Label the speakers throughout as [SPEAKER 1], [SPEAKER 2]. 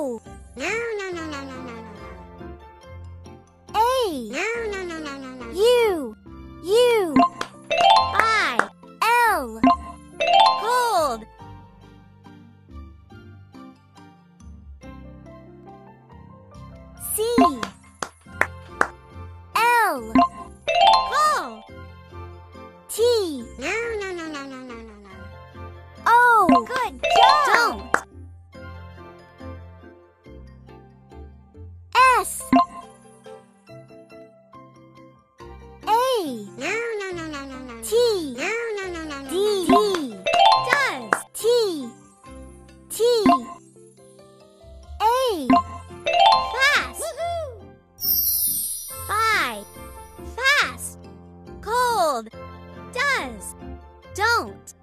[SPEAKER 1] No. No, no, no, no, no, no.
[SPEAKER 2] A.
[SPEAKER 1] No, no, no.
[SPEAKER 2] three,
[SPEAKER 1] fast. Buy, fast. Cold, does, don't.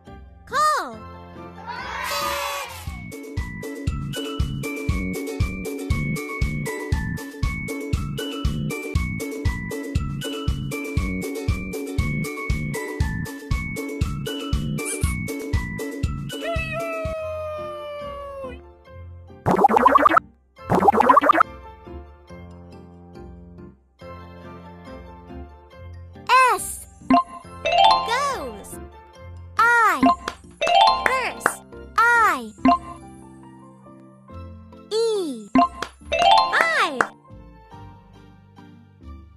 [SPEAKER 2] E
[SPEAKER 1] I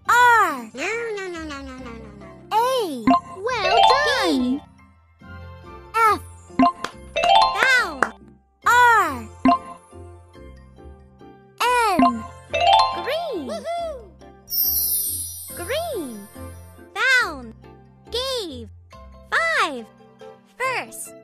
[SPEAKER 2] R
[SPEAKER 1] No no no no no no no
[SPEAKER 2] A
[SPEAKER 1] Well done. E.
[SPEAKER 2] F
[SPEAKER 1] Vowel
[SPEAKER 2] R N
[SPEAKER 1] Green. Woohoo! Green. Bound Gave. Five. First.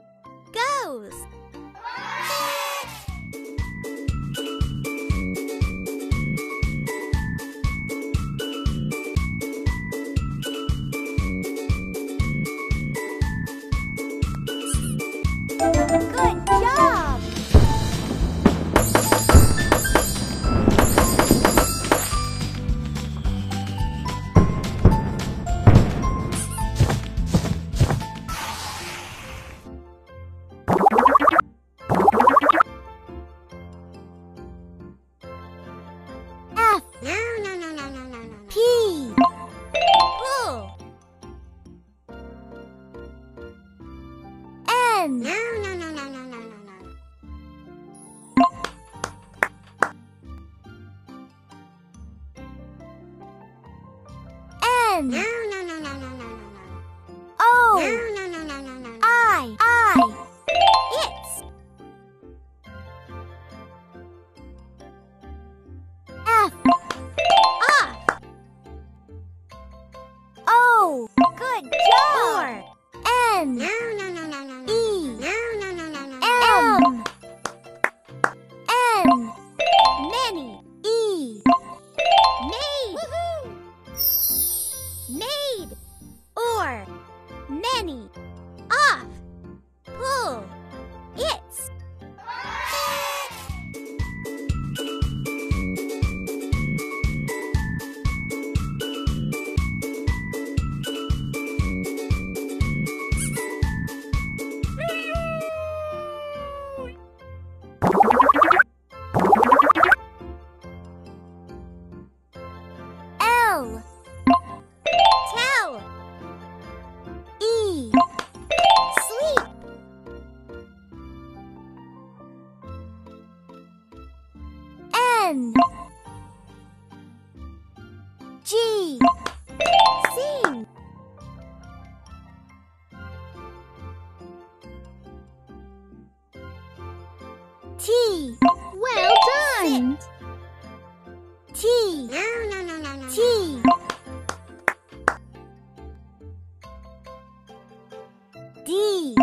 [SPEAKER 2] D.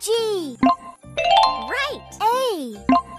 [SPEAKER 2] G.
[SPEAKER 1] Right.
[SPEAKER 2] A.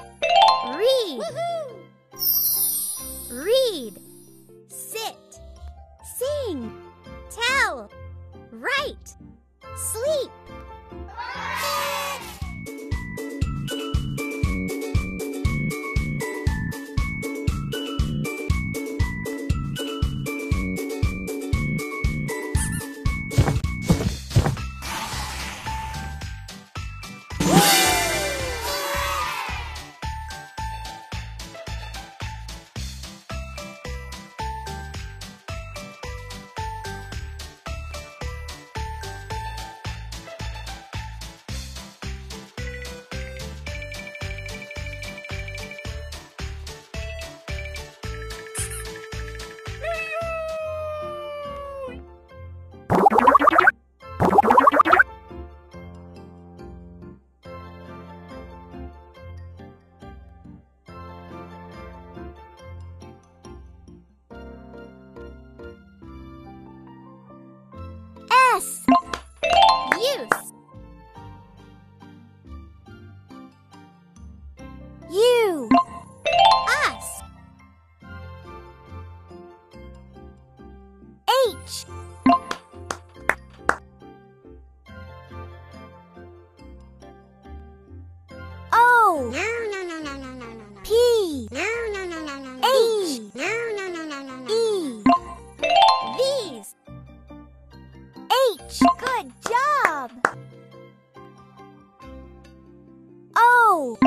[SPEAKER 2] S.
[SPEAKER 1] Use.
[SPEAKER 2] O.
[SPEAKER 1] No, no, no, no, no, no, no.
[SPEAKER 2] P.
[SPEAKER 1] No, no, no, no, no.
[SPEAKER 2] H.
[SPEAKER 1] No, no, no, no, no, no.
[SPEAKER 2] E.
[SPEAKER 1] These.
[SPEAKER 2] H. Good job. O.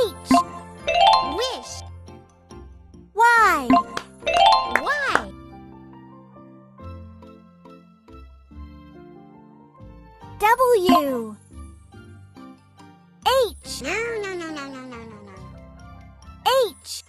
[SPEAKER 2] H.
[SPEAKER 1] Wish.
[SPEAKER 2] Y.
[SPEAKER 1] Why?
[SPEAKER 2] W. H.
[SPEAKER 1] No, no, no, no, no, no, no, no.
[SPEAKER 2] H.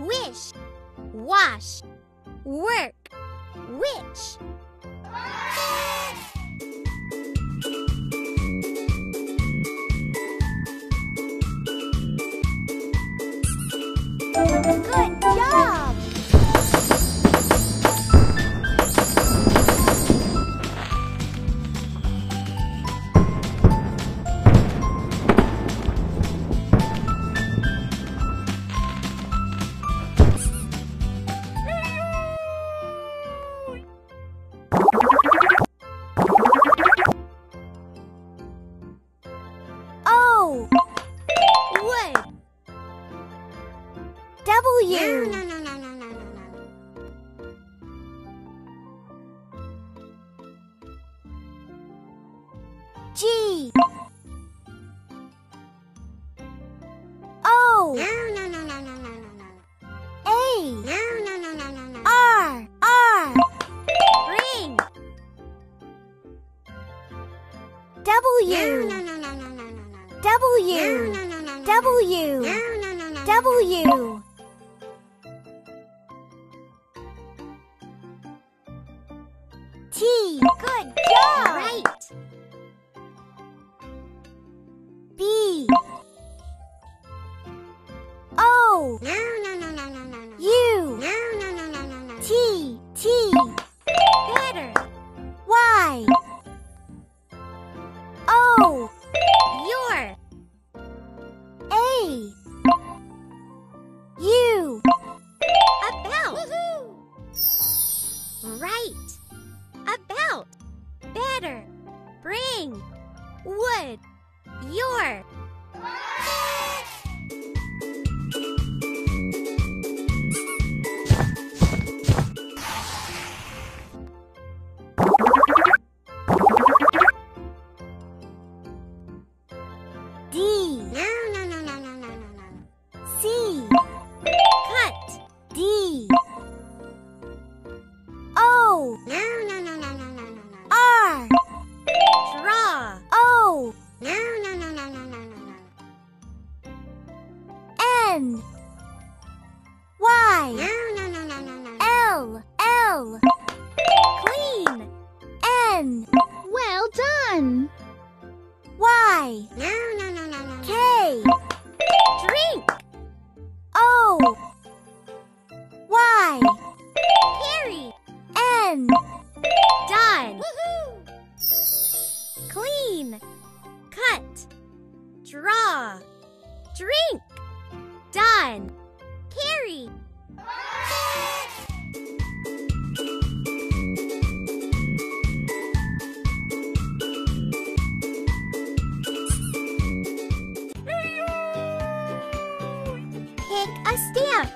[SPEAKER 1] Wish. Wash. Work. Which? Wood.
[SPEAKER 2] W.
[SPEAKER 1] No, no, no,
[SPEAKER 2] W.
[SPEAKER 1] No, no, no, no.
[SPEAKER 2] W.
[SPEAKER 1] Right. About. Better. Bring. Would. Your.
[SPEAKER 2] D.
[SPEAKER 1] No, no, Clean. Cut. Draw. Drink. Done. Carry. Pick a stamp.